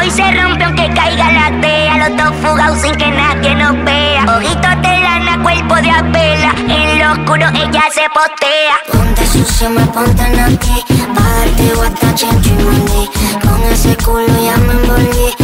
Hoy se rompe aunque caiga la tea, los dos fugados sin que nadie nos vea. Ojitos de lana, cuerpo de apela, en lo oscuro ella se postea. Ponte sucio, me ponte aquí, bájate guata, chancho y mandí. Con ese culo ya me envolví,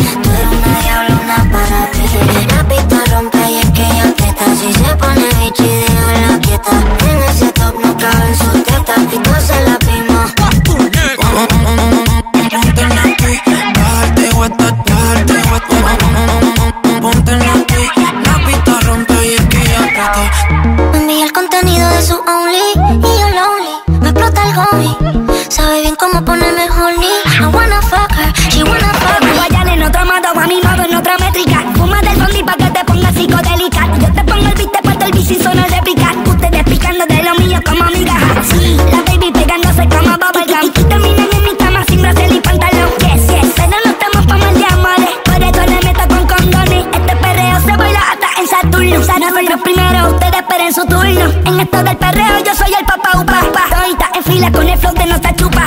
Usa nosotros primero, ustedes esperen su turno. En esto del perreo yo soy el papá upa. Todita en fila con el flow de no chupa.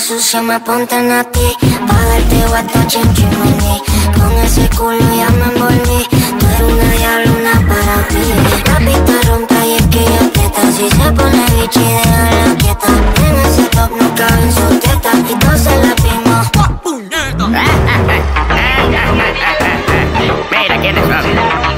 sucia me apuntan a ti Pa' darte guato chin chin. Con ese culo ya me envolví Tú eres una diabla, una para mí La pista ronca y es que yo teta Si se pone bichi déjala quieta En ese top no caben sus tetas Y todos se la pimos ¡Puñeta! Mira quiénes son